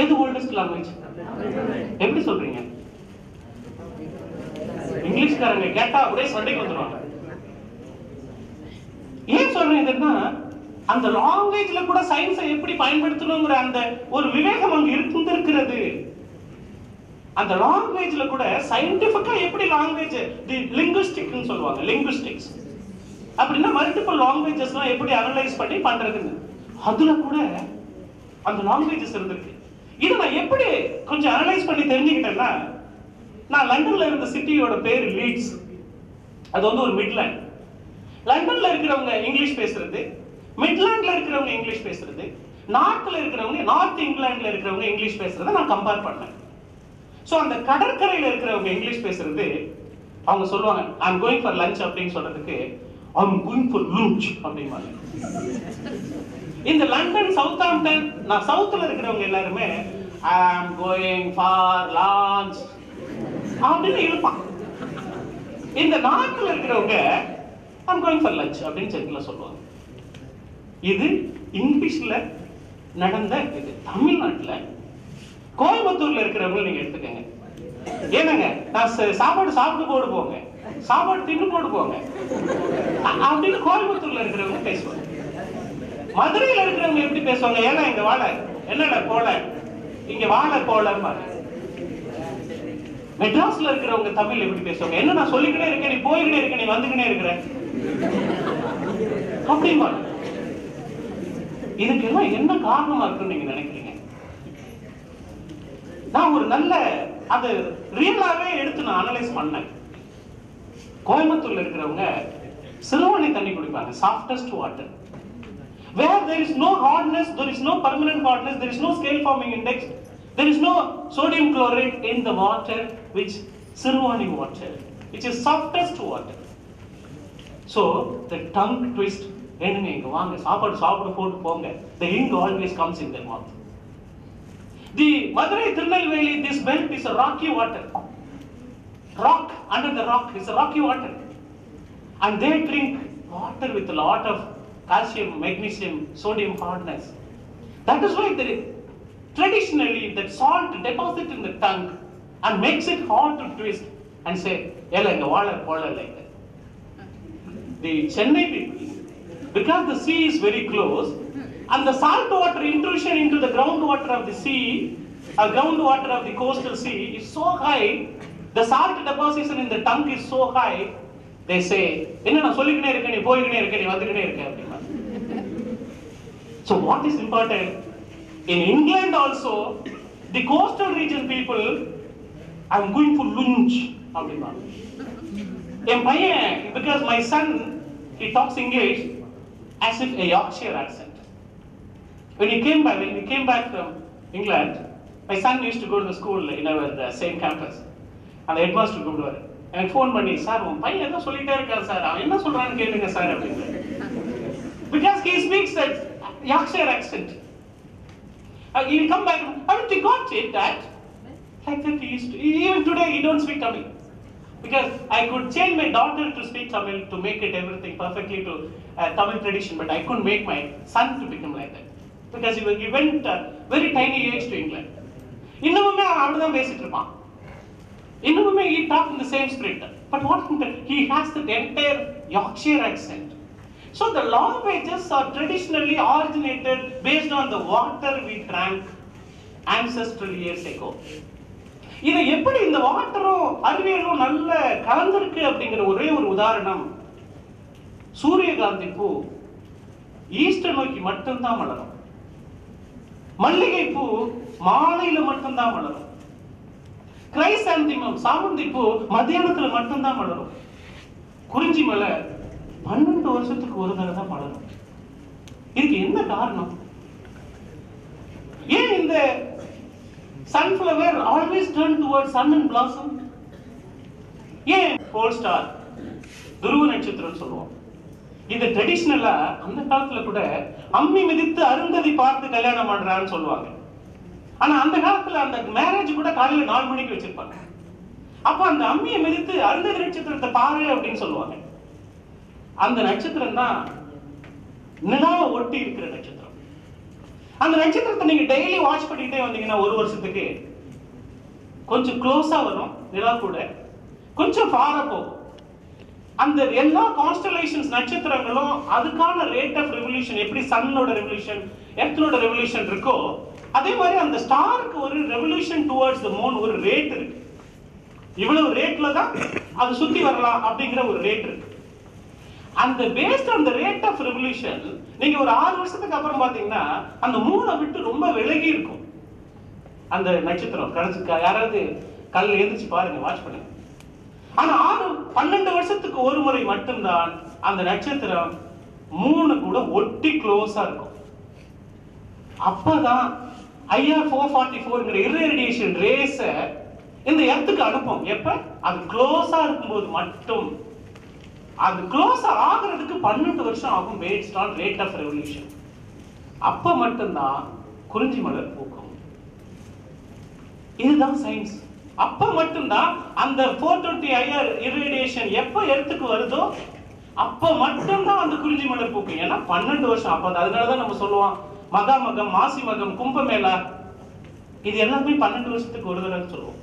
எது oldest language எப்படி சொல்றீங்க? இங்கிலீஷ்காரங்க கேட்டா ஒரே சண்டைக்கு வந்துருவாங்க. ஏன் சொல்றேன் இதுன்னா அந்த லாங்குவேஜ்ல கூட சயின்ஸை எப்படி பயன்படுத்தணுங்கிற அந்த ஒரு விவேகம் அங்க இருந்திருக்கிறது அந்த லாங்குவேஜ்ல கூட சயின்டிபிக்கா எப்படி லாங்குவேஜ் தி லிங்குஸ்டிக்னு சொல்லுவாங்க லிங்குஸ்டிக்ஸ் அப்படின்னா மல்டிபிள் லாங்குவேஜஸ்லாம் எப்படி அனலைஸ் பண்ணி பண்றதுன்னு. அதுல கூட அந்த லாங்குவேஜஸ் இருந்திருக்கு. இதை நான் எப்படி கொஞ்சம் அனலைஸ் பண்ணி தெரிஞ்சுக்கிட்டேன்னா நான் லண்டன்ல இருந்த சிட்டியோட பேர் லீட்ஸ். அது வந்து ஒரு மிட்லேண்ட். லண்டன்ல இருக்கிறவங்க இங்கிலீஷ் பேசுறது மிட்லாண்ட்ல இருக்கிறவங்க இங்கிலீஷ் பேசுறது நார்த்ல இருக்கிறவங்க நார்த் இங்கிலாந்துல இருக்கிறவங்க இங்கிலீஷ் பேசுறதை நான் கம்பேர் பண்ணேன். ஸோ அந்த கடற்கரையில் இருக்கிறவங்க இங்கிலீஷ் பேசுறது அவங்க சொல்லுவாங்க ஐம் கோயிங் ஃபார் லஞ்ச் அப்படின்னு சொல்றதுக்கு ஐம் கோயிங் ஃபார் லூச் அப்படிம்பாங்க. இந்த லண்டன் சவுத் ஆம்டன் நான் சவுத்தில் இருக்கிறவங்க எல்லாருமே ஆம் கோயிங் ஃபார் லான்ச் அப்படின்னு இழுப்பான். இந்த நாட்டில் இருக்கிறவங்க ஐம் கோயிங் ஃபார் லஞ்ச் அப்படின்னு சென்ட்ல சொல்லுவாங்க. இது இங்கிலீஷில் நடந்த இது. தமிழ்நாட்டில் கோயம்புத்தூர்ல இருக்கிறவங்க நீங்க எடுத்துக்கங்க. ஏனங்க நான் ச- சாப்பாடு சாப்பிட்டு போடு போங்க. சாப்பாடு தின்னு போடு போங்க. அப்படின்னு கோயம்புத்தூர்ல இருக்கிறவங்க பேசுவாங்க. மதுரையில இருக்கிறவங்க எப்படி பேசுவாங்க? ஏன்னா இங்க வாழ. என்னடா போல இங்க வாழ போலம்பாங்க மெட்ராஸ்ல இருக்கிறவங்க தமிழ் எப்படி பேசுவாங்க? என்ன நான் சொல்லிக்கிட்டே இருக்கேன் நீ போய்கிட்டே இருக்க நீ வந்துக்கிட்டே இருக்கிற அப்படிமா இதுக்கெல்லாம் என்ன காரணமா இருக்குன்னு நீங்க நினைக்கிறீங்க? நான் ஒரு நல்ல அது ரியலாவே எடுத்து நான் அனலைஸ் பண்ணேன். கோயம்புத்தூர்ல இருக்கிறவங்க சிறுவனை தண்ணி குடிப்பாங்க softest water where there is no hardness there is no permanent hardness there is no scale forming index there is no sodium chloride in the water which sirwani water which is softest water so the tongue twist என்னங்க இங்க வாங்க சாப்பாடு சாப்பிட போட்டு போங்க the ink always comes in their mouth the madurai tirunelveli this belt is a rocky water rock under the rock is a rocky water and they drink water with a lot of calcium, magnesium, sodium hardness. That is why they, traditionally that salt deposit in the tongue and makes it hard to twist and say, "Ella, inga vaala pola like that." The Chennai people, because the sea is very close, and the salt water intrusion into the groundwater of the sea, uh, groundwater of the coastal sea is so high, the salt deposition in the tongue is so high, they say, என்ன நான் சொல்லிக்கினே இருக்கேன் நீ போய்க்கினே இருக்க நீ வந்துக்கினே இருக்க அப்படின்னா So what is important? In England also, the coastal region people, I'm going for lunch அப்படின்னா என் பையன் because my son he talks English as if a Yorkshire accent. When he came back, when we came back from England, my son used to go to the school in our uh, same campus. அந்த headmaster கூப்பிடுவாரு எனக்கு phone பண்ணி sir உன் பையன் ஏதோ சொல்லிட்டே இருக்காரு sir அவன் என்ன சொல்றான்னு கேளுங்க சார் அப்படின்னு because he speaks that Yorkshire accent. Uh, he'll come back. Haven't you got it, Dad? Like that he used to. Even today, he don't speak Tamil. Because I could change my daughter to speak Tamil to make it everything perfectly to uh, Tamil tradition, but I couldn't make my son to become like that. Because he, was- he went uh, very tiny age to England. இன்னுமுமே அவன் அப்படிதான் பேசிட்டு இருப்பான் இன்னுமுமே he talk in the same spirit. But what happened? He has that entire Yorkshire accent. So the languages are traditionally originated based on the water we drank ancestral years ago. இது எப்படி இந்த வாட்டரும் அறிவியலும் நல்ல கலந்திருக்கு அப்படிங்கிற ஒரே ஒரு உதாரணம் சூரியகாந்தி பூ ஈஸ்டர் நோக்கி மட்டும்தான் மலரும் மல்லிகை பூ மாலையில மட்டும்தான் மலரும் கிரைசாந்திமம் சாமந்தி பூ மத்தியானத்துல மட்டும்தான் மலரும் குறிஞ்சி மலை பன்னெண்டு வருஷத்துக்கு ஒரு தடவை தான் மலரும் இதுக்கு என்ன காரணம்? ஏன் இந்த sunflower always turn toward sun and blossom ஏன் ஹோல் ஸ்டார் துருவ நட்சத்திரம் சொல்லுவோம். இந்த ட்ரெடிஷ்னலா அந்த காலத்துல கூட அம்மி மிதித்து அருந்ததி பார்த்து கல்யாணம் பண்றான்னு சொல்லுவாங்க. ஆனா அந்த காலத்துல அந்த மேரேஜ் கூட காலையில நாலு மணிக்கு வச்சிருப்பாங்க. அப்ப அந்த அம்மியை மிதித்து அருந்ததி நட்சத்திரத்தை பாரு அப்படின்னு சொல்லுவாங்க. அந்த நட்சத்திரம் தான் நிலாவை ஒட்டி இருக்கிற நட்சத்திரம். அந்த நட்சத்திரத்தை நீங்க டெய்லி வாட்ச் பண்ணிட்டே வந்தீங்கன்னா ஒரு வருஷத்துக்கு கொஞ்சம் க்ளோஸா வரும் நிலா கூட. கொஞ்சம் ஃபாரா போகும். அந்த எல்லா கான்ஸ்டலேஷன்ஸ் நட்சத்திரங்களும் அதுக்கான ரேட் ஆஃப் ரெவல்யூஷன் எப்படி சன்னோட ரெவல்யூஷன் எர்த்தனோட ரெவல்யூஷன் இருக்கோ அதே மாதிரி அந்த ஸ்டாருக்கு ஒரு ரெவல்யூஷன் டுவர்ட்ஸ் த மூன் ஒரு ரேட் இருக்கு. இவ்வளவு ரேட்ல தான் அது சுத்தி வரலாம் அப்படிங்கிற ஒரு ரேட் இருக்கு. அந்த based on the rate of revolution நீங்க ஒரு ஆறு வருஷத்துக்கு அப்புறம் பாத்தீங்கன்னா அந்த மூணை விட்டு ரொம்ப விலகி இருக்கும். அந்த நட்சத்திரம் கடைசி யாராவது கல் எழுந்திரிச்சு பாருங்க வாட்ச் பண்ணுங்க. ஆனா ஆறு பன்னெண்டு வருஷத்துக்கு ஒரு முறை மட்டும்தான் அந்த நட்சத்திரம் மூணு கூட ஒட்டி க்ளோஸா இருக்கும். அப்பதான் ஐஆர் ஃபோர் ஃபார்ட்டி ஃபோர்ங்கிற இரேடியேஷன் ரேஸ இந்த இடத்துக்கு அனுப்பும். எப்ப? அது க்ளோஸா இருக்கும்போது மட்டும். அது க்ளோஸ் ஆகுறதுக்கு பன்னெண்டு வருஷம் ஆகும். Based on rate of revolution அப்போ மட்டும்தான் குறிஞ்சி மலர் பூக்கும். இதுதான் சயின்ஸ் அப்போ மட்டும்தான் அந்த ஃபோர் டுவெண்ட்டி ஐயர் இரேடியேஷன் எப்போ இடத்துக்கு வருதோ அப்போ மட்டும்தான் அந்த குறிஞ்சி மலர் பூக்கும். ஏன்னா பன்னெண்டு வருஷம் அப்போ அதனால தான் நம்ம சொல்லுவோம். மகா மகம் மாசி மகம் கும்பமேளா. இது எல்லாமே பன்னெண்டு வருஷத்துக்கு ஒரு தடவை சொல்லுவோம்.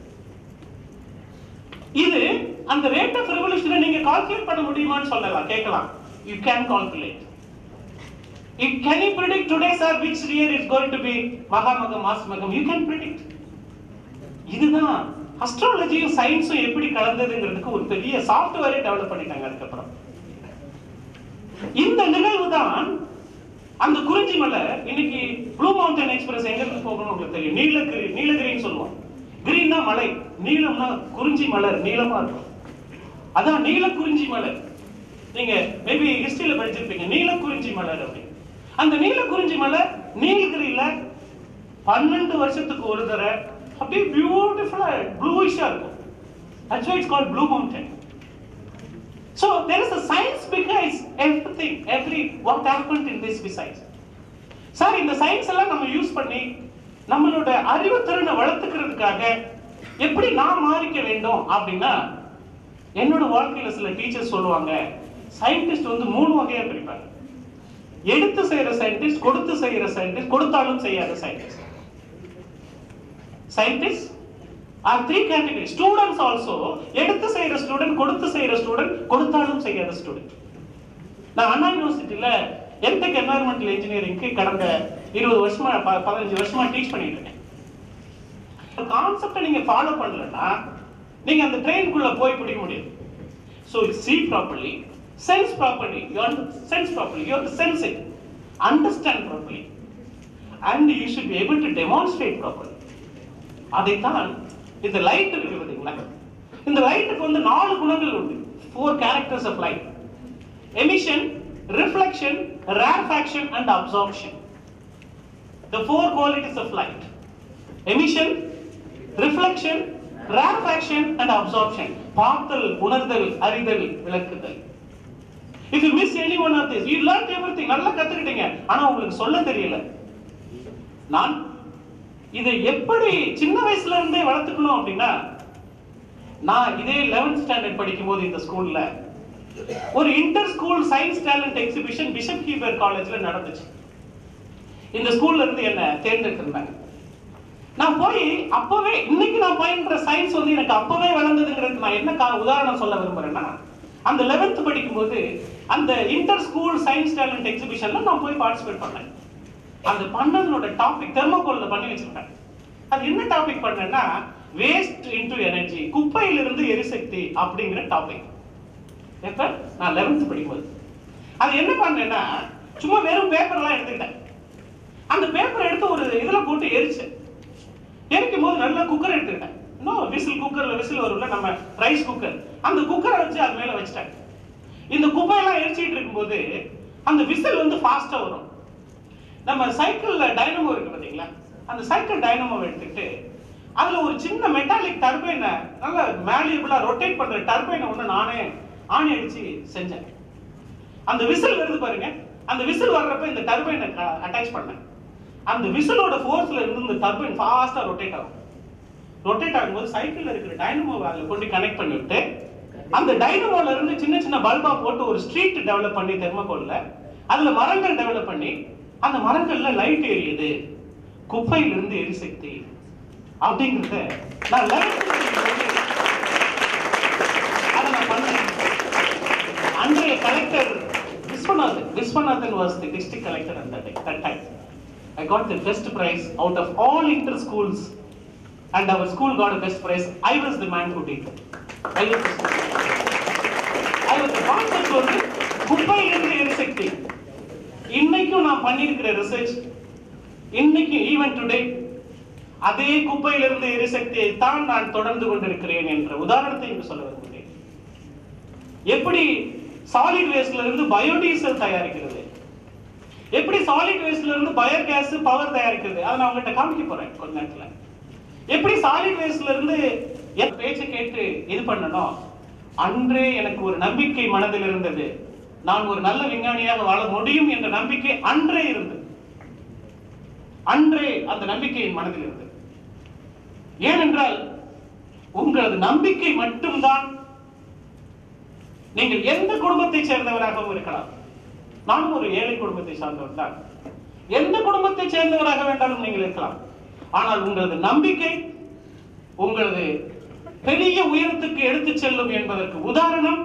இது அந்த ரேட் ஆஃப் ரெவல்யூஷனை நீங்க கால்குலேட் பண்ண முடியுமான்னு சொல்லலாம். கேட்கலாம். You can calculate can can you predict today, sir, which year is going to be Mahamagam, Masamagam? You can predict. இதுதான். அஸ்ட்ராலஜியும் சயின்ஸும் எப்படி கலந்ததுங்கிறதுக்கு ஒரு பெரிய சாஃப்ட்வேரை டெவலப் பண்ணிட்டாங்க அதுக்கப்புறம். இந்த நிகழ்வு தான் அந்த குறிஞ்சி மலை. இன்னைக்கு ப்ளூ மவுண்டன் எக்ஸ்பிரஸ் எங்க இருந்து போகணும் உங்களுக்கு தெரியும். நீலகிரி நீலகிரின்னு சொல்லுவோம். கிரீன்னா மலை நீலம்னா குறிஞ்சி மலர் நீளமா இருக்கும். அதான் நீல குறிஞ்சி மலர். நீங்க மேபி ஹிஸ்டரியில படிச்சிருப்பீங்க நீல குறிஞ்சி மலர் அப்படி. அந்த நீல குறிஞ்சி மலர் நீலகிரியில பன்னெண்டு வருஷத்துக்கு ஒரு தடவை அப்படியே பியூட்டிஃபுல்லா ப்ளூயிஷா இருக்கும். That's why it's called blue mountain So there is a science behind everything, every what happened in this besides. Sir இந்த சயின்ஸ் எல்லாம் நம்ம யூஸ் பண்ணி நம்மளோட அறிவுத்திறனை வளர்த்துக்கிறதுக்காக எப்படி நான் மாறிக்க வேண்டும் அப்படின்னா என்னோட வாழ்க்கையில சில டீச்சர்ஸ் சொல்லுவாங்க சயின்டிஸ்ட் வந்து மூணு வகையா பிரிப்பாங்க எடுத்து செய்யற சயின்டிஸ்ட் கொடுத்து செய்யற சயின்டிஸ்ட் கொடுத்தாலும் செய்யாத scientist scientist are three category students also எடுத்து செய்யற ஸ்டூடெண்ட் கொடுத்து செய்யற ஸ்டூடெண்ட் கொடுத்தாலும் செய்யாத ஸ்டூடெண்ட் நான் அண்ணா யூனிவர்சிட்டியில எம்டெக் என்வாயர்மெண்டல் இன்ஜினியரிங்க்கு கடந்த இருபது வருஷமா ப- பதினஞ்சு வருஷமா டீச் பண்ணிட்டு இருக்கேன். கான்செப்டை நீங்க ஃபாலோ பண்ணலன்னா நீங்க அந்த ட்ரெயின்குள்ள போய் பிடிக்க முடியாது so see properly sense properly you have to sense properly you have to understand it அண்ட் properly and you should be able to அதைத்தான் இந்த லைட் இருக்கு பார்த்தீங்களா? இந்த லைட்டுக்கு வந்து நாலு குணங்கள் உண்டு. Four characters of light emission reflection, rarefaction and absorption. the four qualities of light. Emission reflection rarefaction and absorption. பார்த்தல் உணர்தல் அறிதல் விளக்குதல். If you miss any one of this you learned everything. நல்லா கத்துக்கிட்டீங்க. ஆனா உங்களுக்கு சொல்ல தெரியல. நான் இதை எப்படி சின்ன வயசுல இருந்தே வளர்த்துக்கணும் அப்படின்னா நான் இதே 11th ஸ்டாண்டர்ட் படிக்கும்போது இந்த ஸ்கூல்ல ஒரு inter school science talent exhibition Bishop Heber காலேஜ்ல நடந்துச்சு. இந்த ஸ்கூல்ல இருந்து என்ன தேர்ந்தெடுத்திருந்தாங்க. நான் போய் அப்பவே இன்னைக்கு நான் பயின்ற சயின்ஸ் வந்து எனக்கு அப்பவே வளர்ந்ததுங்கிறது நான் என்ன கா- உதாரணம் சொல்ல விரும்புறேன்னா அந்த 11th படிக்கும்போது அந்த இன்டர் ஸ்கூல் சயின்ஸ் டேலண்ட் எக்ஸிபிஷன்ல நான் போய் பார்ட்டிசிபேட் பண்ணேன். அந்த பண்ணதனோட டாபிக் தெர்மோகோல்ல பண்ணி வச்சிருக்கேன் அது என்ன டாபிக் பண்ணேன்னா வேஸ்ட் இன்டு எனர்ஜி குப்பையிலிருந்து எரிசக்தி அப்படிங்கிற டாபிக் எப்போ நான் 11th படிக்கும்போது. அது என்ன பண்ணேன்னா சும்மா வெறும் பேப்பர்லாம் எடுத்துக்கிட்டேன். அந்த பேப்பர் எடுத்து ஒரு இதில் போட்டு எரிச்சேன். எரிக்கும் போது நல்ல குக்கர் எடுத்துக்கிட்டேன். இன்னும் விசில் குக்கரில் விசில் வரும்ல நம்ம ரைஸ் குக்கர் அந்த குக்கரை வச்சு அது மேலே வச்சிட்டேன். இந்த குப்பையெல்லாம் எரிச்சிக்கிட்டு இருக்கும்போது அந்த விசில் வந்து ஃபாஸ்ட்டாக வரும். நம்ம சைக்கிளில் டைனமோ இருக்கு பார்த்தீங்களா அந்த சைக்கிள் டைனமோ எடுத்துக்கிட்டு அதில் ஒரு சின்ன மெட்டாலிக் டர்பைனை நல்லா மேலியபிளா ரொட்டேட் பண்ணுற டர்பைனை ஒன்று நானே ஆணி அடிச்சு செஞ்சேன். அந்த விசில் வருது பாருங்க. அந்த விசில் வர்றப்ப இந்த டர்பைனை அட்டாச் பண்ணேன். அந்த விசிலோட ஃபோர்ஸ்ல இருந்து இந்த டர்பைன் ஃபாஸ்டா ரொட்டேட் ஆகும். ரொட்டேட் ஆகும்போது சைக்கிள்ல இருக்கிற டைனமோ அதில் கொண்டு கனெக்ட் பண்ணி விட்டு அந்த டைனமோல இருந்து சின்ன சின்ன பல்பா போட்டு ஒரு ஸ்ட்ரீட் டெவலப் பண்ணி தெர்மகோல்ல அதுல மரங்கள் டெவலப் பண்ணி அந்த மரங்கள்ல லைட் எரியுது குப்பையிலிருந்து எரிசக்தி. அப்படிங்கிறத நான் 11th படிக்கும்போது அதை நான் பண்ணேன் collector Viswanathan Viswanathan was the district collector அந்த that time I got the best prize out of all inter schools and our school got a best prize. I was the man who did that. I was the. I was the concept வந்து குப்பையிலிருந்து எரிசக்தி இன்னைக்கும் நான் பண்ணியிருக்கிற research இன்னைக்கு even today அதே குப்பையிலிருந்து எரிசக்தியை தான் நான் தொடர்ந்து கொண்டிருக்கிறேன் என்ற உதாரணத்தை இங்கு சொல்ல விரும்புகிறேன். எப்படி சாலிட் வேஸ்ட்ல இருந்து பயோடீசல் தயாரிக்கிறது. எப்படி சாலிட் வேஸ்ட்ல இருந்து பயோகேஸ் பவர் தயாரிக்கிறது? அதை நான் உங்ககிட்ட காமிக்க போறேன் கொஞ்ச நேரத்துல. எப்படி சாலிட் வேஸ்ட்ல இருந்து என் பேச்சை கேட்டு இது பண்ணணும் அன்றே எனக்கு ஒரு நம்பிக்கை மனதில் இருந்தது. நான் ஒரு நல்ல விஞ்ஞானியாக வாழ முடியும் என்ற நம்பிக்கை அன்றே இருந்தது. அன்றே அந்த நம்பிக்கை என் மனதில் இருந்தது. ஏனென்றால் உங்களது நம்பிக்கை மட்டும்தான் நீங்கள் எந்த குடும்பத்தை சேர்ந்தவராகவும் இருக்கலாம். நான் ஒரு ஏழை குடும்பத்தை சார்ந்தவர் தான். எந்த குடும்பத்தை சேர்ந்தவராக வேண்டாலும் நீங்கள் இருக்கலாம். ஆனால் உங்களது நம்பிக்கை உங்களது பெரிய உயரத்துக்கு எடுத்துச் செல்லும் என்பதற்கு உதாரணம்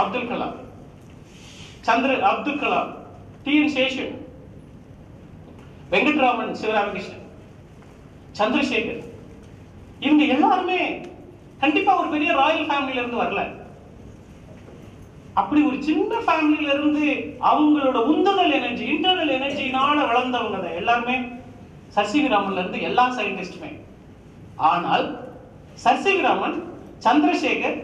Abdul Kalam. Chandra Abdul Kalam T N Seshan Venkataraman Sivaramakrishnan Chandrasekhar. இவங்க எல்லாருமே கண்டிப்பா ஒரு பெரிய ராயல் ஃபேமிலில இருந்து வரல. அப்படி ஒரு சின்ன ஃபேமிலியில இருந்து அவங்களோட உந்துதல் எனர்ஜி இன்டர்னல் எனர்ஜினால வளர்ந்தவங்க தான் எல்லாருமே. சசிகிராமன்ல இருந்து எல்லா சயின்டிஸ்டுமே ஆனால் சசிகிராமன் சந்திரசேகர்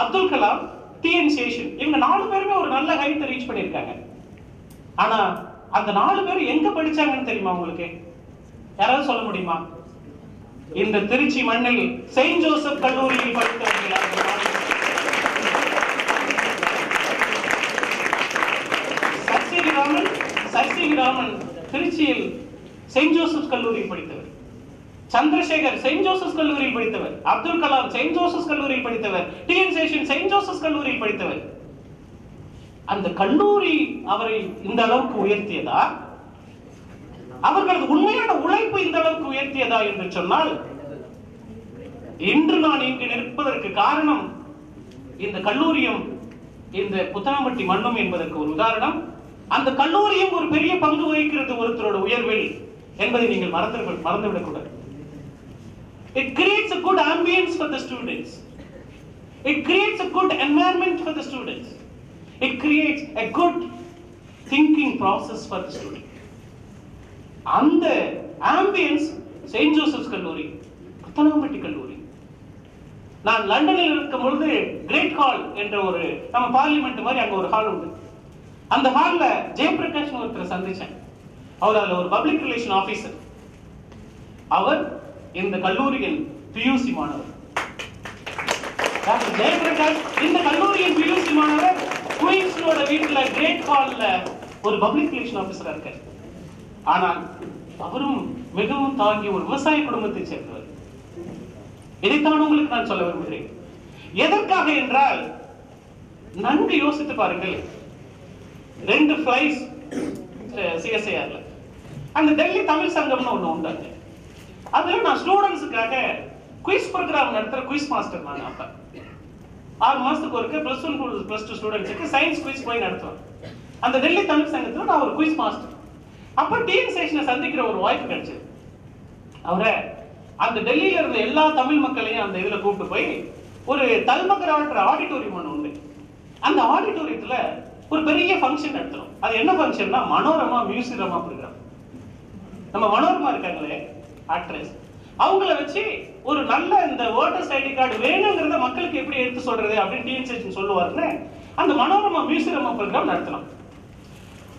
அப்துல் கலாம் டிஎன் சேஷன் இவங்க நாலு பேருமே ஒரு நல்ல ஹைட்டை ரீச் பண்ணியிருக்காங்க. ஆனா அந்த நாலு பேரும் எங்க படிச்சாங்கன்னு தெரியுமா உங்களுக்கு? யாராவது சொல்ல முடியுமா? இந்த திருச்சி மண்ணில் செயின்ட் ஜோசப் கல்லூரியில் படித்தவர்கள் அந்த நாலு பேர். சசிவிராமன் சசிவிராமன் திருச்சியில் செயின்ட் ஜோசப் கல்லூரியில் படித்தவர். சந்திரசேகர் செயின்ட் ஜோசப் கல்லூரியில் படித்தவர். அப்துல் கலாம் செயின்ட் ஜோசப் கல்லூரியில் படித்தவர். T N Seshan Saint Joseph கல்லூரியில் படித்தவர். அந்த கல்லூரி அவரை இந்த அளவுக்கு உயர்த்தியதா? அவர்களது உண்மையான உழைப்பு இந்த அளவுக்கு உயர்த்தியதா என்று சொன்னால் இன்று நான் இங்கு நிற்பதற்கு காரணம் இந்த கல்லூரியும் இந்த புத்தகம்பட்டி மண்ணும் என்பதற்கு ஒரு உதாரணம். அந்த கல்லூரியும் ஒரு பெரிய பங்கு வகிக்கிறது ஒருத்தரோட உயர்வில் என்பதை நீங்கள் மறந்து மறந்துவிடக் கூடாது It creates a good ambience for the students. It creates a good environment for the students. It creates a good thinking process for the student. அந்த ஆம்பியன்ஸ் செயின்ட் ஜோசப்ஸ் கல்லூரி புத்தனாம்பட்டி கல்லூரி நான் லண்டனில் இருக்கும் பொழுது கிரேட் ஹால் என்ற ஒரு நம்ம பார்லிமெண்ட் மாதிரி அங்க ஒரு ஹால் உண்டு அந்த ஹால்ல ஜெயபிரகாஷ் ஒருத்தர் சந்திச்சேன். அவர் ஒரு பப்ளிக் ரிலேஷன் ஆபீசர் அவர் இந்த கல்லூரியின் பியூசி மாணவர். ஜெயபிரகாஷ் இந்த கல்லூரியின் பியூசி மாணவர் குயின்ஸோட வீட்டில் கிரேட் ஹாலில் ஒரு பப்ளிக் ரிலேஷன் ஆஃபீஸராக இருக்கார். ஆனால் அவரும் மிகவும் தாங்கிய ஒரு விவசாய குடும்பத்தை சேர்ந்தவர். இதைத்தான் உங்களுக்கு நான் சொல்ல விரும்புகிறேன். எதற்காக என்றால் நன்கு யோசித்து பாருங்கள். ரெண்டு ஃப்ளைஸ் சிஎஸ்ஐஆரில் அந்த டெல்லி தமிழ் சங்கம்னு ஒன்று உண்டு அங்க. அதில் நான் ஸ்டூடெண்ட்ஸுக்காக குயிஸ் ப்ரோக்ராம் நடத்துகிற குயிஸ் மாஸ்டர் நான் அப்போ. ஆறு மாதத்துக்கு ஒருக்க ப்ளஸ் ஒன் ப்ளஸ் டூ ஸ்டூடெண்ட்ஸுக்கு சயின்ஸ் குயிஸ் போய் நடத்துவேன். அந்த டெல்லி தமிழ் சங்கத்தில் நான் ஒரு குயிஸ் மாஸ்டர் அப்போ டிஎன் சேஷனை சந்திக்கிற ஒரு வாய்ப்பு கிடைச்சது. அவரை அந்த டெல்லியில் இருந்த எல்லா தமிழ் மக்களையும் அந்த இதில் கூப்பிட்டு போய் ஒரு தல்மகரான்ற ஆடிட்டோரியம் ஒன்று உண்டு. அந்த ஆடிட்டோரியத்தில் ஒரு பெரிய ஃபங்க்ஷன் நடத்துறோம் அது என்ன ஃபங்க்ஷன்னா மனோரமா மியூசிரமா ப்ரோக்ராம் நம்ம மனோரமா இருக்காங்களே ஆக்ட்ரஸ் அவங்கள வச்சு ஒரு நல்ல இந்த ஓட்டர்ஸ் ஐடி கார்டு வேணுங்கிறத மக்களுக்கு எப்படி எடுத்து சொல்றது அப்படின்னு டிஎன்சிஎஸ் சொல்லுவாருன்னு அந்த மனோரமா மியூசிரமா ப்ரோக்ராம் நடத்தணும்.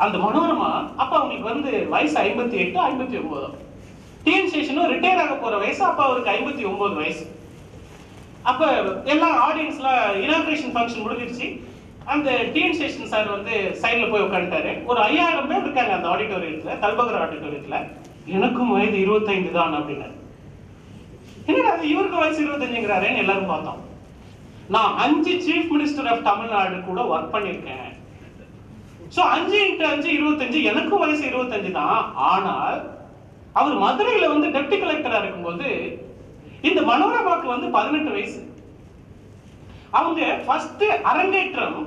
அந்த மனோரமா அப்ப அவங்களுக்கு வந்து வயசு ஐம்பத்தி எட்டு ஐம்பத்தி ஒன்பது டிஎன் ஸ்டேஷனும் ரிட்டையர் ஆக போற வயசு அப்ப அவருக்கு ஐம்பத்தி ஒன்பது வயசு. அப்ப எல்லாம் ஆடியன்ஸ்ல இனாக்ரேஷன் ஃபங்க்ஷன் முடிஞ்சிருச்சு. அந்த டிஎன் ஸ்டேஷன் சார் வந்து சைடில் போய் உட்காந்துட்டாரு ஒரு ஐயாயிரம் பேர் இருக்காங்க அந்த ஆடிட்டோரியத்தில் தல்பகர் ஆடிட்டோரியத்தில் எனக்கும் வயது இருபத்தைந்து தான் அப்படின்னாரு. என்னடா அது இவருக்கு வயசு இருபத்தஞ்சுங்கிறாரேன்னு எல்லாரும் பார்த்தோம். நான் அஞ்சு சீஃப் மினிஸ்டர் ஆஃப் தமிழ்நாடு கூட ஒர்க் பண்ணியிருக்கேன். ஸோ அஞ்சு இன்ட்டு அஞ்சு இருபத்தஞ்சு எனக்கும் வயசு இருபத்தஞ்சு தான். ஆனால் அவர் மதுரையில் வந்து டெப்டி கலெக்டராக இருக்கும்போது இந்த மனோரமாக்கு வந்து பதினெட்டு வயசு. அவங்க ஃபர்ஸ்ட் அரங்கேற்றம்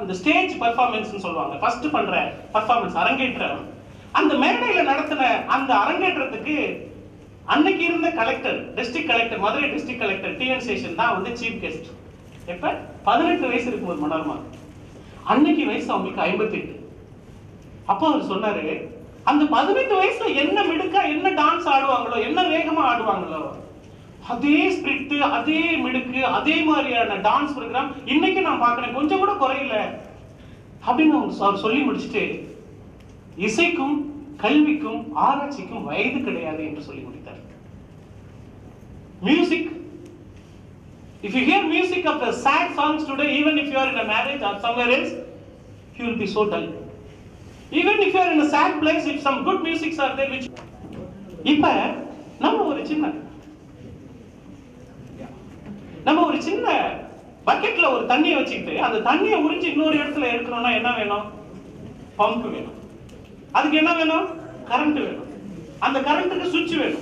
அந்த ஸ்டேஜ் பெர்ஃபார்மன்ஸ் சொல்லுவாங்க. ஃபர்ஸ்ட் பண்ற பெர்ஃபார்மன்ஸ் அரங்கேற்றம். அந்த மேடையில நடத்தின அந்த அரங்கேற்றத்துக்கு அன்னைக்கு இருந்த collector district collector Madurai district collector TN Seshan தான் வந்து சீஃப் கெஸ்ட் எப்ப? பதினெட்டு வயசு இருக்கும்போது மனோரமா அன்னைக்கு வயசு அவங்களுக்கு ஐம்பத்தி எட்டு அப்போ அவர் சொன்னாரு அந்த பதினெட்டு வயசுல என்ன மிடுக்கா என்ன டான்ஸ் ஆடுவாங்களோ என்ன வேகமா ஆடுவாங்களோ அதே ஸ்பிரிட் அதே மிடுக்கு அதே மாதிரியான டான்ஸ் ப்ரோக்ராம் இன்னைக்கு நான் பார்க்குறேன் கொஞ்சம் கூட குறையில அப்படின்னு அவர் சொல்லி முடிச்சுட்டு இசைக்கும் கல்விக்கும் ஆராய்ச்சிக்கும் வயது கிடையாது என்று சொல்லி முடித்தார் music if you hear music of the sad songs today even if you are in a marriage or somewhere else you will be so dull even if you are in a sad place if some good musics are there which இப்போ நம்ம ஒரு சின்ன நம்ம ஒரு சின்ன பக்கெட்ல ஒரு தண்ணியை வச்சுக்கிட்டு அந்த தண்ணியை உறிஞ்சு இன்னொரு இடத்துல எடுக்கணும்னா என்ன வேணும்? பம்ப் வேணும். அதுக்கு என்ன வேணும்? கரண்ட் வேணும். அந்த கரண்ட்டுக்கு சுவிட்ச் வேணும்.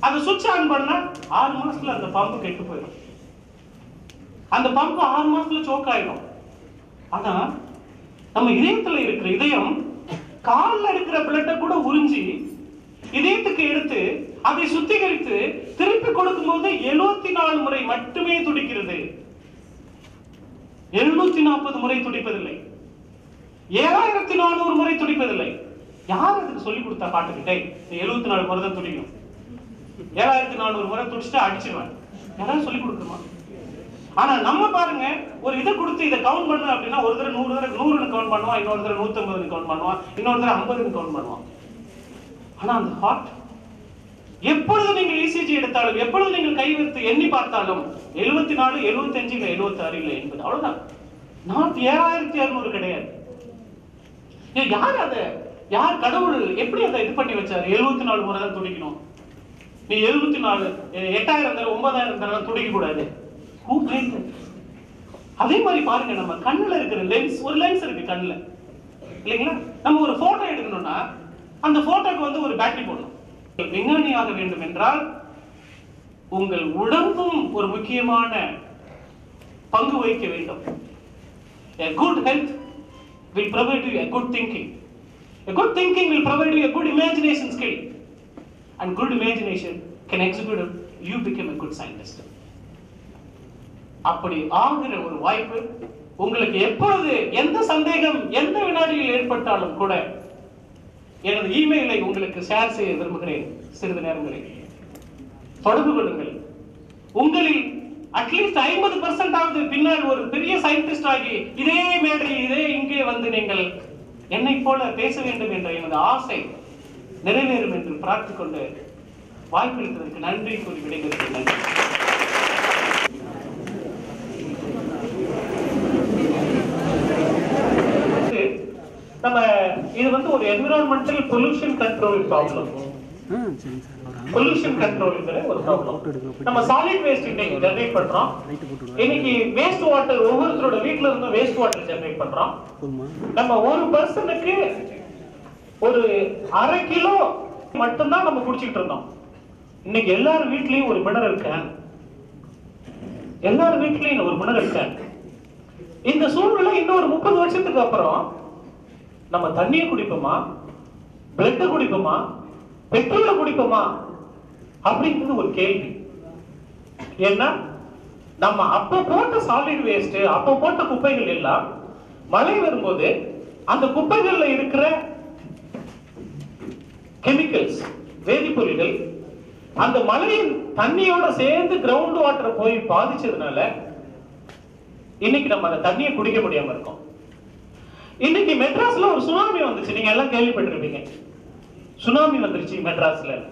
அந்த சுவிட்ச் ஆன் பண்ணா ஆறு மாசத்துல அந்த பம்பு கெட்டு போயிடும். அந்த பம்பு ஆறு மாசத்துல சோக் ஆயிடும். ஆனா நம்ம இதயத்துல இருக்கிற இதயம் கால்ல இருக்கிற பிளட்டை கூட உறிஞ்சி இதயத்துக்கு எடுத்து அதை சுத்திகரித்து திருப்பி கொடுக்கும்போது எழுபத்தி நாலு முறை மட்டுமே துடிக்கிறது. எழுநூத்தி நாற்பது முறை துடிப்பதில்லை. ஏழாயிரத்தி நானூறு முறை துடிப்பதில்லை. யார் அதுக்கு சொல்லி கொடுத்தா பாட்டுக்கிட்டே எழுபத்தி நாலு முறை தான் துடிக்கும் ஏழாயிரத்தி நானூறு முறை துடிச்சுட்டு அடிச்சிருவேன். யாராவது சொல்லி கொடுக்குமா ஆனா நம்ம பாருங்க ஒரு இதை கொடுத்து இதை கவுண்ட் பண்ணு அப்படின்னா ஒரு தடவை நூறு தடவை நூறுன்னு கவுண்ட் பண்ணுவான் இன்னொரு தடவை நூத்தம்பதுன்னு கவுண்ட் பண்ணுவான் இன்னொரு தடவை ஐம்பதுன்னு கவுண்ட் பண்ணுவான். ஆனா அந்த ஹார்ட் எப்பொழுது நீங்கள் இசிஜி எடுத்தாலும் எப்பொழுது நீங்கள் கை வைத்து எண்ணி பார்த்தாலும் எழுபத்தி நாலு எழுபத்தி அஞ்சு இல்ல எழுபத்தி ஆறு இல்ல எண்பது அவ்வளவுதான். நாற்பத்தி ஏழாயிரத்தி அறுநூறு கிடையாது. யார் அதை? யார் கடவுள்? எப்படி அதை இது பண்ணி வச்சாரு? எழுபத்தி நாலு முறை தான் துடிக்கணும். நீ எழுபத்தி நாலு எட்டாயிரம் தர ஒன்பதாயிரம் தர துடிக்க கூடாது அதே மாதிரி பாருங்க நம்ம கண்ணுல இருக்கிற லென்ஸ் ஒரு லென்ஸ் இருக்கு கண்ணுல. இல்லைங்களா? நம்ம ஒரு போட்டோ எடுக்கணும்னா அந்த போட்டோக்கு வந்து ஒரு பேட்டரி போடணும் விஞ்ஞானியாக வேண்டும் என்றால் உங்கள் உடம்பும் ஒரு முக்கியமான பங்கு வகிக்க வேண்டும் A good health will provide you a good thinking. A good thinking will provide you a good imagination skill. And good imagination can execute it. You become a good scientist. அப்படி ஆகிற ஒரு வாய்ப்பு உங்களுக்கு எப்பொழுது எந்த சந்தேகம் எந்த வினாடியில் ஏற்பட்டாலும் கூட எனது இமெயிலை உங்களுக்கு ஷேர் செய்ய விரும்புகிறேன். சிறிது நேரங்களில் தொடர்பு கொள்ளுங்கள். உங்களில் அட்லீஸ்ட் ஐம்பது பர்சன்ட் ஆவது பின்னால் ஒரு பெரிய சயின்டிஸ்ட் ஆகி இதே மேடை இதே இங்கே வந்து நீங்கள் என்னை போல பேச வேண்டும் என்ற எனது ஆசை நிறைவேறும் என்று பிரார்த்திக்கொண்டு வாய்ப்பளித்ததற்கு நன்றி கூறி விடைபெறுகிறேன். நன்றி நம்ம இது வந்து ஒரு environmental pollution control problem pollution கண்ட்ரோல்ங்கிற ஒரு ப்ராப்ளம் நம்ம சாலிட் வேஸ்ட் இன்னைக்கு ஜெனரேட் பண்றோம். இன்னைக்கு வேஸ்ட் வாட்டர் ஒவ்வொருத்தரோட வீட்ல இருந்தும் வேஸ்ட் வாட்டர் ஜெனரேட் பண்றோம். நம்ம ஒரு பர்சனுக்கு ஒரு அரை கிலோ மட்டும்தான் நம்ம குடிச்சிட்டு இருந்தோம். இன்னைக்கு எல்லார் வீட்லயும் ஒரு மினரல் கேன் எல்லார் வீட்லயும் ஒரு மினரல் கேன் இந்த சூழ்நிலை இன்னும் ஒரு முப்பது வருஷத்துக்கு அப்புறம் நம்ம தண்ணியை குடிப்போமா? பிளட்டை குடிப்போமா? பெட்ரோலை குடிப்போமா? அப்படிங்கிறது ஒரு கேள்வி. ஏன்னா நம்ம அப்ப போட்ட சாலிட் வேஸ்ட் அப்ப போட்ட குப்பைகள் எல்லாம் மழை வரும்போது அந்த குப்பைகள்ல இருக்கிற கெமிக்கல்ஸ் வேதிப்பொருள்கள் அந்த மழையின் தண்ணியோட சேர்ந்து கிரவுண்ட் வாட்டர் போய் பாதிச்சதுனால இன்னைக்கு நம்ம அந்த தண்ணியை குடிக்க முடியாம இருக்கோம். இன்னைக்கு மெட்ராஸ்ல ஒரு சுனாமி வந்துச்சு. நீங்க எல்லாம் கேள்விப்பட்டிருப்பீங்க. சுனாமி வந்துருச்சு மெட்ராஸ்ல.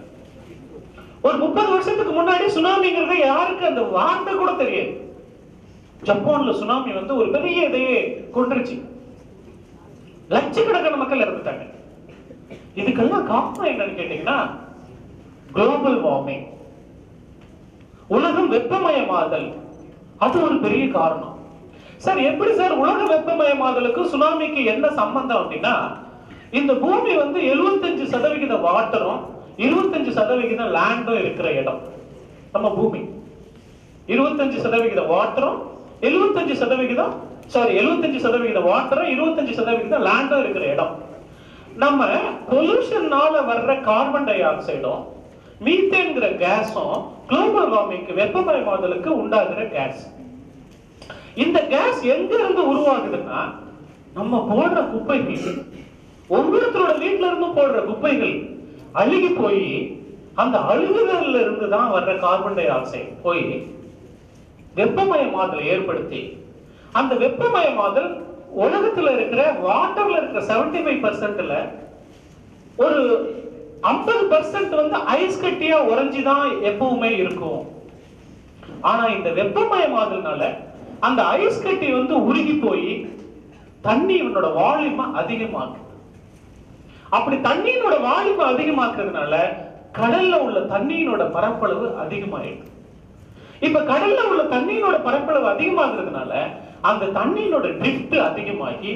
ஒரு முப்பது வருஷத்துக்கு முன்னாடி சுனாமிங்கிறது யாருக்கு அந்த வார்த்தை கூட தெரியாது. ஜப்பான்ல சுனாமி வந்து ஒரு பெரிய இதையே கொண்டுருச்சு லட்சக்கணக்கான மக்கள் இறந்துட்டாங்க. இதுக்கெல்லாம் காரணம் என்னன்னு கேட்டீங்கன்னா குளோபல் வார்மிங் உலகம் வெப்பமயமாதல். அது ஒரு பெரிய காரணம். சார் எப்படி சார் உலக வெப்பமயமாதலுக்கு சுனாமிக்கு என்ன சம்பந்தம் அப்படின்னா இந்த பூமி வந்து 75% சதவிகித வாட்டரும் இருபத்தஞ்சு சதவிகிதம் லேண்டும் இருக்கிற இடம் நம்ம பூமி. இருபத்தஞ்சு சதவிகித வாட்டரும் எழுபத்தஞ்சு சதவிகிதம் சாரி எழுபத்தஞ்சு சதவிகித வாட்டரும் இருபத்தஞ்சு சதவிகிதம் லேண்டும் இருக்கிற இடம். நம்ம பொல்யூஷன்னால வர்ற கார்பன் டை ஆக்சைடும் மீத்தேன்கிற கேஸும் குளோபல் வார்மிங்க்கு வெப்பமயமாதலுக்கு உண்டாகிற கேஸ். இந்த கேஸ் எங்க இருந்து உருவாகுதுன்னா நம்ம போடுற குப்பைகள் ஒவ்வொருத்தரோட வீட்டுல இருந்து போடுற குப்பைகள் அழுகி போய் அந்த அழுகுதல்ல இருந்து தான் வர்ற கார்பன் டை ஆக்சைடு போய் வெப்பமயமாதலை ஏற்படுத்தி அந்த வெப்பமயமாதல் உலகத்துல இருக்கிற வாட்டர்ல இருக்கிற 75% ஃபைவ் பர்சன்ட்ல ஒரு ஐம்பது பர்சன்ட் வந்து ஐஸ் கட்டியா உறைஞ்சிதான் எப்பவுமே இருக்கும். ஆனா இந்த வெப்பமயமாதல்னால அந்த ஐஸ் கட்டி வந்து உருகி போய் தண்ணி இவனோட வால்யூம் அதிகமாக்குது. அப்படி தண்ணியினோட வால்யூமை அதிகமாக்குறதுனால கடல்ல உள்ள தண்ணியினோட பரப்பளவு அதிகமாயிடுது. இப்ப கடல்ல உள்ள தண்ணியினோட பரப்பளவு அதிகமாகிறதுனால அந்த தண்ணியினோட ட்ரிஃப்ட் அதிகமாகி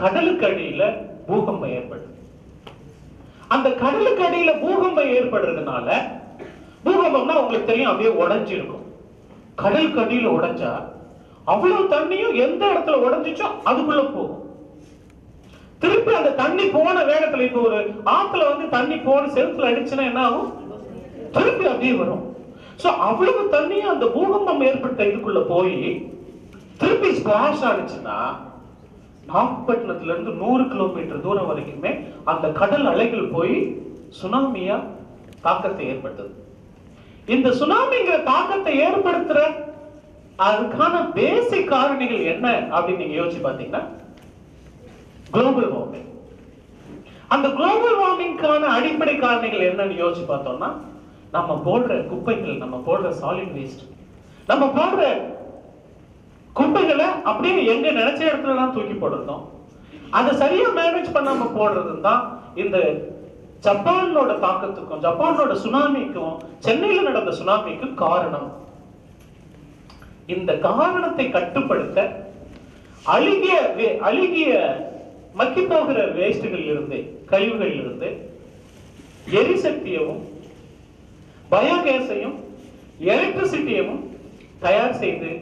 கடலுக்கு அடியில பூகம்பம் ஏற்படுது. அந்த கடலுக்கு அடியில பூகம்பம் ஏற்படுறதுனால பூகம்பம்னா உங்களுக்கு தெரியும் அப்படியே உடஞ்சிருக்கும். கடல் கடியில் உடைஞ்சா அவ்வளவு தண்ணியும் எந்த இடத்துல உடைஞ்சிச்சோ அதுக்குள்ள போகும். திருப்பி அந்த தண்ணி போன வேகத்துல இப்ப ஒரு ஆத்துல வந்து தண்ணி போன செல்ஃப்ல அடிச்சுன்னா என்ன ஆகும்? திருப்பி அப்படியே வரும். சோ அவ்வளவு தண்ணியும் அந்த பூகம்பம் ஏற்பட்ட இதுக்குள்ள போய் திருப்பி ஸ்பிளாஷ் ஆனிச்சுன்னா நாகப்பட்டினத்துல இருந்து நூறு கிலோமீட்டர் தூரம் வரைக்குமே அந்த கடல் அலைகள் போய் சுனாமியா தாக்கத்தை ஏற்பட்டது இந்த சுனாமிங்கிற தாக்கத்தை ஏற்படுத்துற அதுக்கான பேசிக் காரணிகள் என்ன அப்படின்னு நீங்க யோசிச்சு பாத்தீங்கன்னா குளோபல் வார்மிங் அந்த குளோபல் வார்மிங்கான அடிப்படை காரணிகள் என்னன்னு யோசிச்சு பார்த்தோம்னா நம்ம போடுற குப்பைகள் நம்ம போடுற சாலிட் வேஸ்ட் நம்ம போடுற குப்பைகளை அப்படியே எங்க நினைச்ச இடத்துல தான் தூக்கி போடுறோம் அதை சரியா மேனேஜ் பண்ணாம போடுறது தான் இந்த ஜப்பானோட தாக்கத்துக்கும் ஜப்பானோட சுனாமிக்கும் சென்னையில நடந்த சுனாமிக்கும் காரணம். இந்த காரணத்தை கட்டுப்படுத்த அழுகிய வே- அழுகிய மக்கி போகிற வேஸ்டுகள் இருந்து கழிவுகளில் இருந்து எரிசக்தியவும் பயோகேஸையும் எலக்ட்ரிசிட்டியவும் தயார் செய்து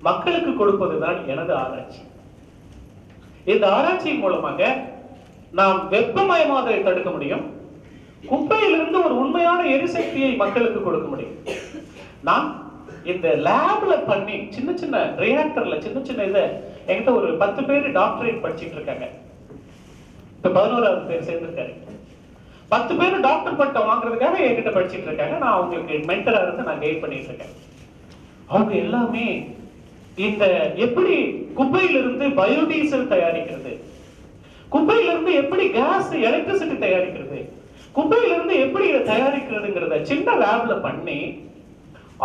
மக்களுக்கு கொடுப்பதுதான் எனது ஆராய்ச்சி. இந்த ஆராய்ச்சியின் மூலமாக நாம் வெப்பமயமாதலை தடுக்க முடியும். குப்பையிலிருந்து ஒரு உண்மையான எரிசக்தியை மக்களுக்கு கொடுக்க முடியும். நான் இந்த லேப்ல பண்ணி சின்ன சின்ன ரியாக்டர்ல சின்ன சின்ன இதை என்கிட்ட ஒரு பத்து பேர் டாக்டரேட் படிச்சுட்டு இருக்காங்க. இப்ப பதினோராவது பேர் சேர்ந்திருக்காரு. பத்து பேர் டாக்டர் பட்டம் வாங்குறதுக்காக என்கிட்ட படிச்சுட்டு இருக்காங்க. நான் அவங்களுக்கு மென்டரா இருந்து நான் கைட் பண்ணிட்டு இருக்கேன். அவங்க எல்லாமே இந்த எப்படி குப்பையிலிருந்து பயோடீசல் தயாரிக்கிறது? குப்பையிலிருந்து எப்படி கேஸ் எலக்ட்ரிசிட்டி தயாரிக்கிறது? குப்பையிலிருந்து எப்படி இதை தயாரிக்கிறதுங்கிறத சின்ன லேப்ல பண்ணி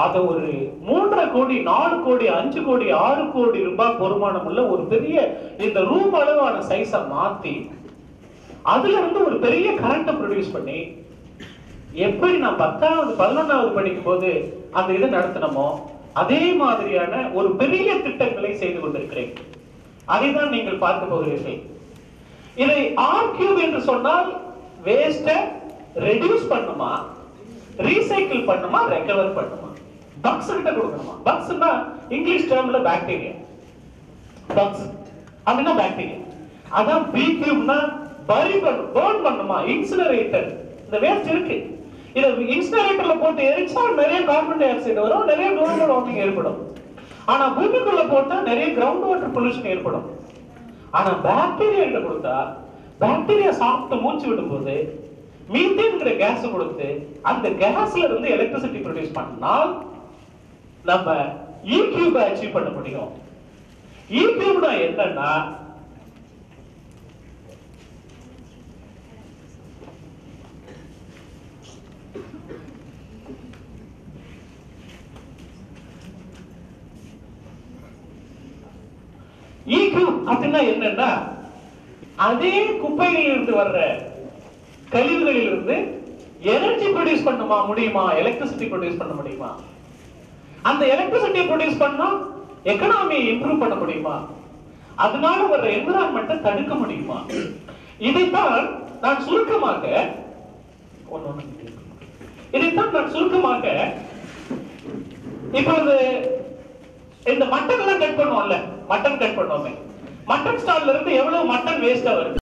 அதை ஒரு மூன்றரை கோடி நாலு கோடி அஞ்சு கோடி ஆறு கோடி ரூபாய் பொறுமானம் உள்ள ஒரு பெரிய இந்த ரூம் அளவான சைஸை மாத்தி அதுல இருந்து ஒரு பெரிய கரண்ட்டை ப்ரொடியூஸ் பண்ணி எப்படி நான் பத்தாவது பதினொன்றாவது படிக்கும் போது அந்த இதை நடத்தினமோ அதே மாதிரியான ஒரு பெரிய திட்டங்களை செய்து கொண்டிருக்கிறேன். அதைதான் நீங்கள் பார்க்க போகிறீர்கள். இதை ஆர் கியூப் என்று சொன்னால் வேஸ்ட ரெடியூஸ் பண்ணுமா? ரீசைக்கிள் பண்ணுமா? ரெக்கவர் பண்ணுமா? பக்ஸ் கிட்ட கொடுக்கணுமா? பக்ஸ்னா இங்கிலீஷ் டேர்ம்ல பாக்டீரியா பக்ஸ் அப்படின்னா பாக்டீரியா அதான் பி கியூப்னா பரி பண்ணும் பேர்ன் பண்ணுமா? இன்சினரேட்டர் இந்த வேஸ்ட் இருக்கு. இதை இன்சினரேட்டர்ல போட்டு எரிச்சா நிறைய கார்பன் டை ஆக்சைடு வரும் நிறைய குளோபல் வார்மிங் ஏற்படும். ஆனா பூமிக்குள்ள போட்டா நிறைய கிரவுண்ட் வாட்டர் பொல்யூஷன் ஏற்படும். ஆனா பாக்டீரியா கிட்ட கொடுத்தா பாக்டீரியா சாப்பிட்டு மூச்சு விடும்போது மீத்தேன்ங்கிற கேஸ் கொடுத்து அந்த கேஸ்ல இருந்து எலக்ட்ரிசிட்டி ப்ரொடியூஸ் பண்ணால் நம்ம இ அச்சீவ் பண்ண முடியும். இ கியூப்னா என்னன்னா ஈக்யூ அப்படின்னா என்னன்னா அதே குப்பையில் இருந்து வர்ற கழிவுகளில் இருந்து எனர்ஜி ப்ரொடியூஸ் பண்ணுமா முடியுமா? எலக்ட்ரிசிட்டி ப்ரொடியூஸ் பண்ண முடியுமா? அந்த எலக்ட்ரிசிட்டி ப்ரொடியூஸ் பண்ணா எக்கனாமி இம்ப்ரூவ் பண்ண முடியுமா? அதனால வர்ற என்விரான்மெண்ட்டை தடுக்க முடியுமா? இதைத்தான் நான் சுருக்கமாக இதைத்தான் நான் சுருக்கமாக இப்பொழுது இந்த மட்டன் எல்லாம் கட் பண்ணுவோம்ல. மட்டன் கட் பண்ணுவோமே. மட்டன் ஸ்டால்ல இருந்து எவ்வளவு மட்டன் வேஸ்டா வருது?